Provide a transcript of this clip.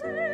say